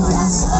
coração.